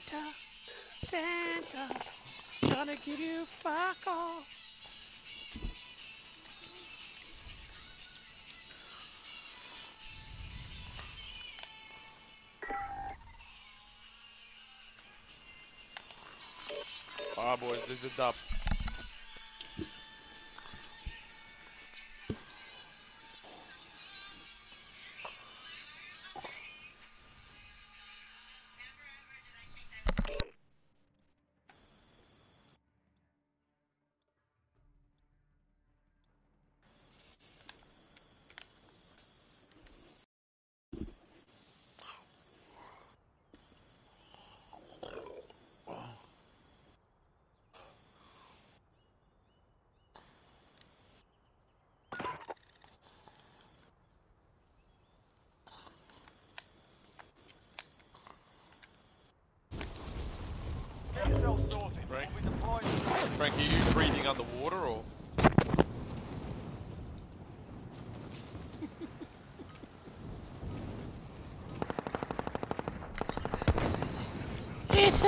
Santa, Santa, gonna give you fuck all. Ah, boys, this is a dub.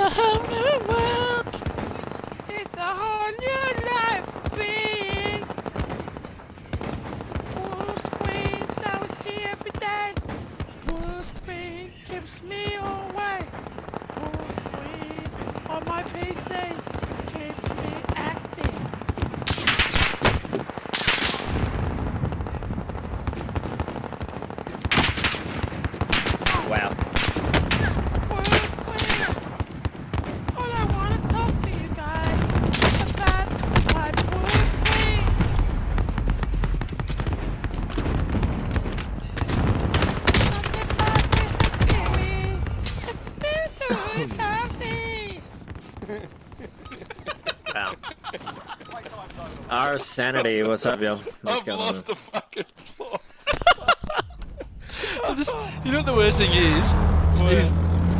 I don't know. Our sanity, what's up, yo? What's I've lost on? the fucking plot. This- you know what the worst thing is? Is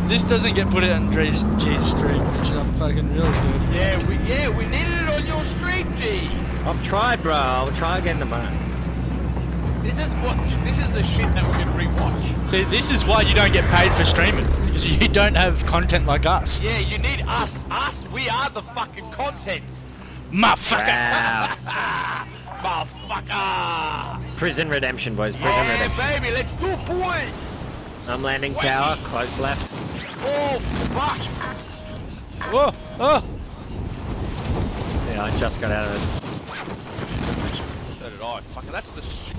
this doesn't get put out on G, G stream, which I'm fucking really good. Yeah, we yeah we needed it on your stream, G. I've tried, bro. I'll try again tomorrow. This is what this is the shit that we can rewatch. See, this is why you don't get paid for streaming because you don't have content like us, Yeah, you need us. Us, we are the fucking content. Motherfucker. Wow. Motherfucker. Prison redemption, boys. Prison Yeah, redemption. baby, let's go, boy. I'm landing tower, close left. Oh fuck. Whoa, oh, Yeah, I just got out of it. So did I. Fuck, that's the shit.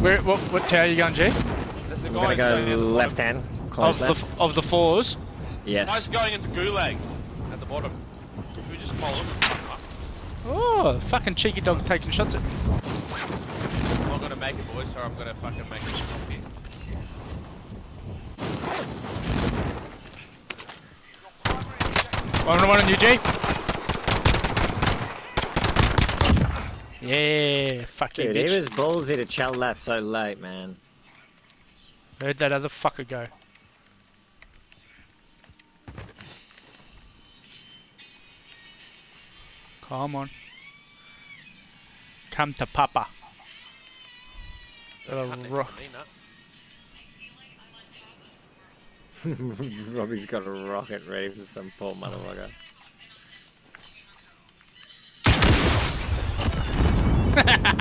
where? What? What tower you going, G? That's the I'm guy gonna go going in at the left hand, close Of left. f- of the fours. Guy's Yes. going into gulags at the bottom. Should we just follow him? Oh, fucking cheeky dog taking shots at me. I'm not gonna make it, boys, so I'm gonna fucking make it stop here. One on one on you, G. Yeah, fuck you, Dude, he bitch. was ballsy to chell that so late, man. Heard that other fucker go. Come on. Come to Papa. Got a ro- to me, nut. Robbie's got a rocket ready for some poor motherfucker.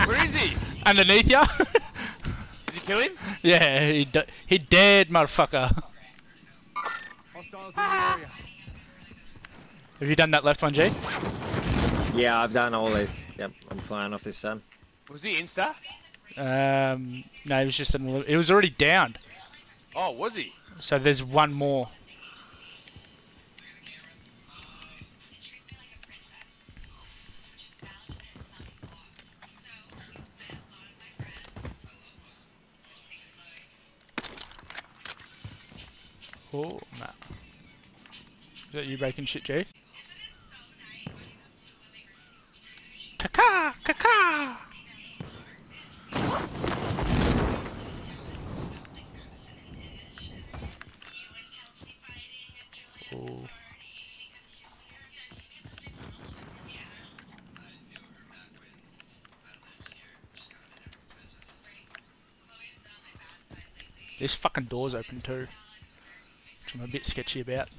Where is he? Underneath ya? Did you kill him? yeah, he d- he dead, motherfucker. Hostiles in the area. Have you done that left one, G? Yeah, I've done all these. Yep, I'm flying off this sun. Was he insta? Um, no, he was just an. It was already downed. Oh, was he? So there's one more. Oh, no. Is that you breaking shit, Jay? Oh. This fucking door's open too. Which I'm a bit sketchy about.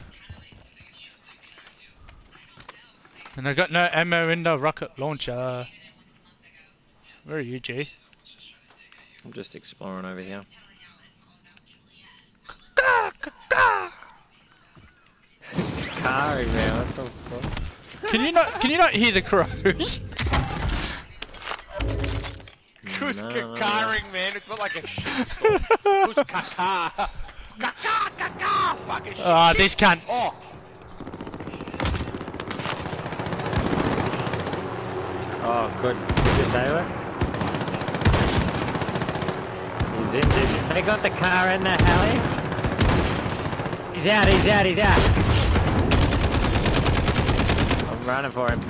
And I got no ammo in the rocket launcher. Where are you, G? I'm just exploring over here. Car man, what the fuck? Can you not? Can you not hear the crows? Who's No, no, no. man? It's not like a shit. Who's caca? Caca, caca! Fucking shit. Ah, this cunt. Oh, Oh, good. Did you say that? He's in, dude. They got the car in the alley. He's out, he's out, he's out. I'm running for him.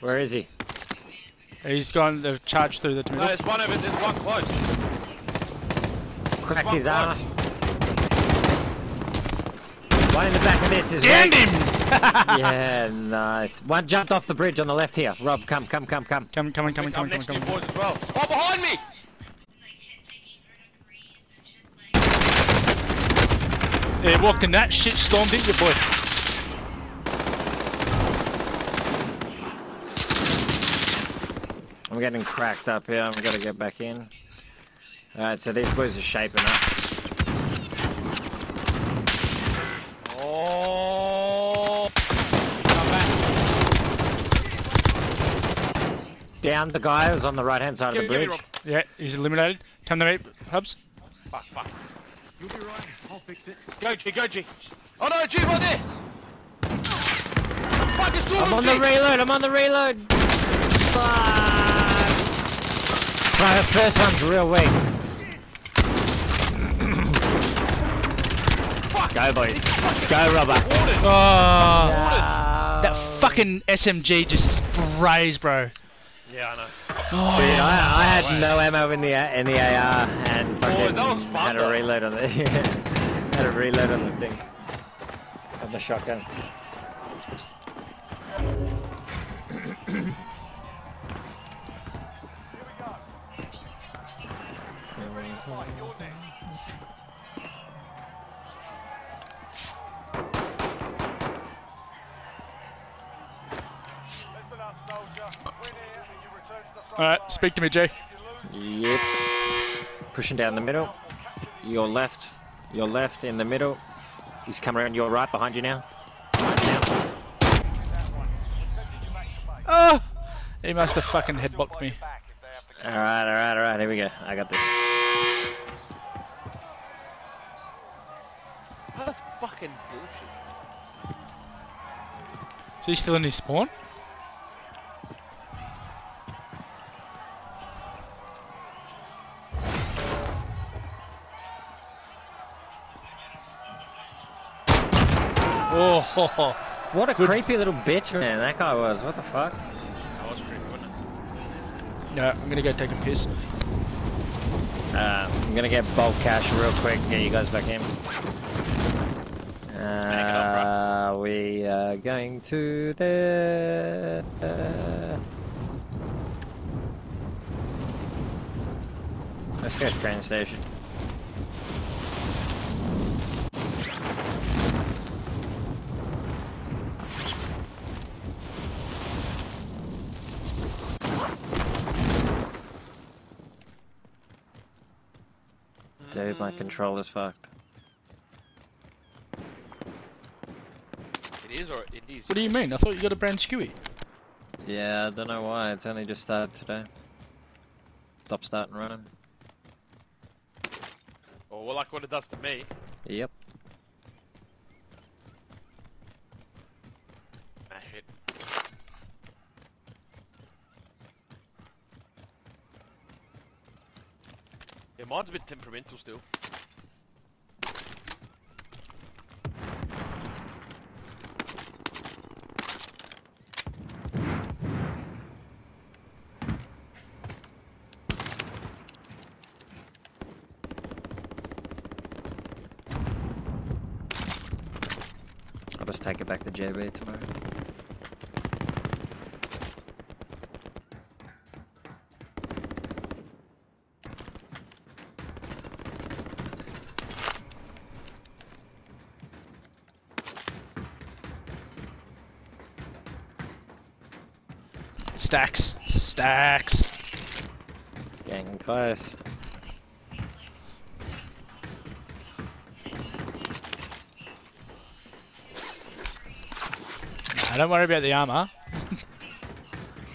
Where is he? He's gone. They've charged through the no, middle. there's one over There's one close. Crack one his armor. One in the back of this is Stand red. him! Yeah, nice. One jumped off the bridge on the left here. Rob, come, come, come, come. Come, come, come, come, come, coming, next coming, to you coming. boys as well. Oh, behind me! Yeah, walked in that shit stormed in your boy. I'm getting cracked up here. I'm got to get back in. Alright, so these boys are shaping up. Oh. Come back. Down the guy who's on the right hand side Give of the give me, bridge. Yeah, he's eliminated. Turn the mate, Hubs. Fuck, fuck. You'll be right. I'll fix it. Go, G, go, G. Oh no, G, right there! Fuck, it's two I'm on G. the reload, I'm on the reload! Fuck! Right, the first one's real weak. Fuck. Go, boys. Go, rubber. Ordered. Oh, No. that fucking SMG just sprays, bro. Yeah, I know. Oh. Dude, I, I had no ammo in the in the AR and fucking that was fun, had a though. reload on the had a reload on the thing on the shotgun. Listen up, soldier. Win here and you return to the front Alright, speak to me, Jay. If you lose, Yep. Pushing down the middle. Your left. Your left in the middle. He's coming around your right behind you now. Behind you now. that one. We're sending you back to base. Oh, he must have fucking headbucked me. Back if they have the Alright, alright, alright. Here we go. I got this. What the fucking bullshit? Is he still in his spawn? Oh, ho, ho. What a creepy little bitch, man. That guy was. What the fuck? That was creepy, wasn't it? no, I'm gonna go take a piss. Uh, I'm gonna get bulk cash real quick. Get you guys back in. make up, Uh, we are going to the. Uh, let's go train station. Dude, my controller's fucked. It is or it is. What do you mean? I thought you got a brand skewy. Yeah, I don't know why. It's only just started today. Stop starting running. Oh, well, like what it does to me. Yep. Ah, shit. Yeah, mine's a bit temperamental still. I'll just take it back to JB tomorrow. Stacks. Stacks. Getting close. Nah, don't worry about the armor.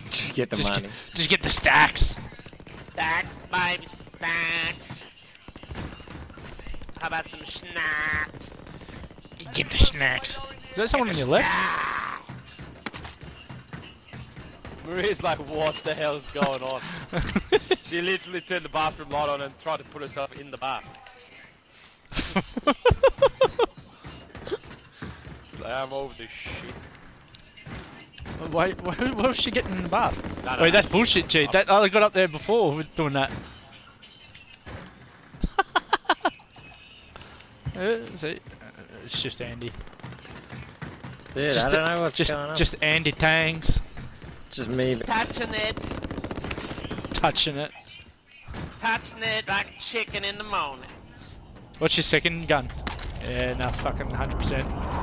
Just get the Just money. get, just get the stacks. Stacks, baby, stacks. How about some snacks? Get the snacks. Is there someone on your left? Maria's like, what the hell's going on? she literally turned the bathroom light on and tried to put herself in the bath. She's like, I'm over this shit. why, why, why was she getting in the bath? No, no, Wait, no. that's bullshit, G. That I got up there before with doing that. Uh, see, uh, it's just Andy. Dude, just I don't know what's just, going on. Just Andy Tangs just me. Touching it, touching it. touching it like a chicken in the morning. What's your second gun? Yeah, no, fucking 100%.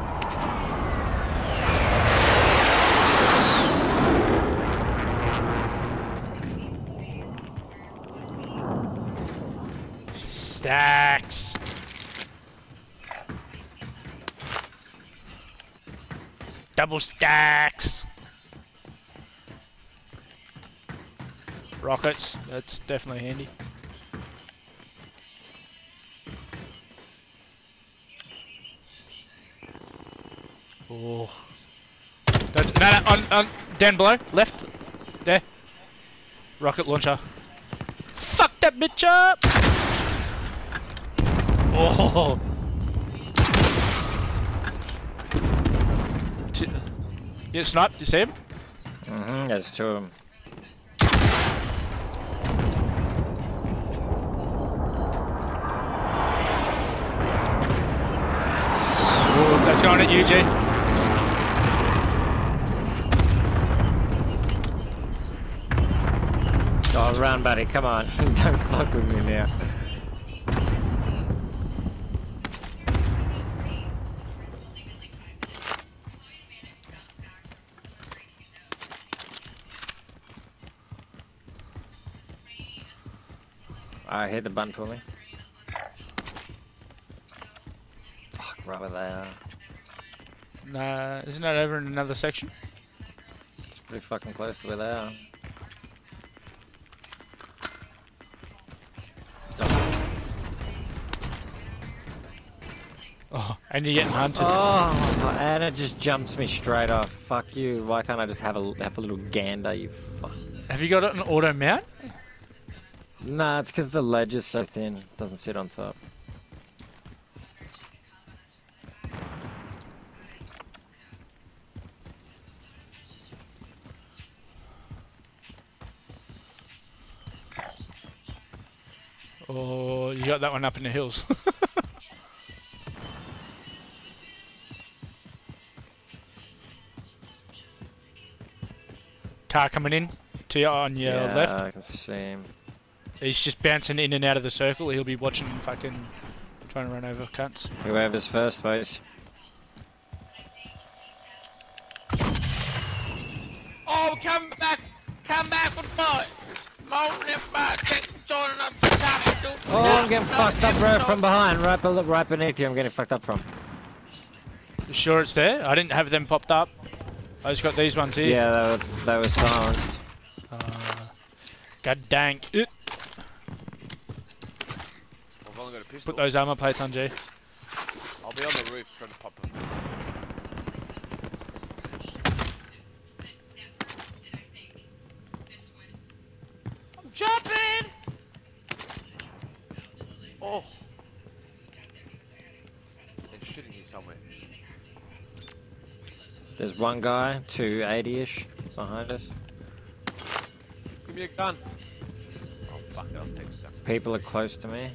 Stacks. Double stacks. Rockets, that's definitely handy. Oh. No, no, on, on, down below, left, there. Rocket launcher. Fuck that bitch up! Oh. T- Yeah, you see him? Mm-hmm, there's two of them. Oh, that's going at you, G. Oh, run, buddy, come on. Don't fuck with me now. Alright, hit the button for me. Fuck, right where they are. Nah, isn't that over in another section? It's pretty fucking close to where they are. Oh, and you're getting hunted. Oh, and it just jumps me straight off. Fuck you. Why can't I just have a have a little gander? You fuck. Have you got it an auto mount? Nah, it's because the ledge is so thin. It Doesn't sit on top. Or you got that one up in the hills? Car coming in to you on your yeah, left. I can see him. He's just bouncing in and out of the circle. He'll be watching fucking trying to run over cunts. Whoever's first, boys. Oh, come back! Come back with boy! Moaning about taking joining us the top of the Oh, I'm getting fucked up right from behind. Right, be- right beneath you, I'm getting fucked up from. You sure it's there? I didn't have them popped up. I just got these ones here. Yeah, they were, they were silenced. Uh, God dang it. I've only got a pistol. Put those armor plates on, G. I'll be on the roof trying to pop them. I'm jumping! Oh! They're shooting you somewhere. There's one guy, 280-ish, behind us. Give me a gun. Oh fuck it, I'll take the gun. People are close to me.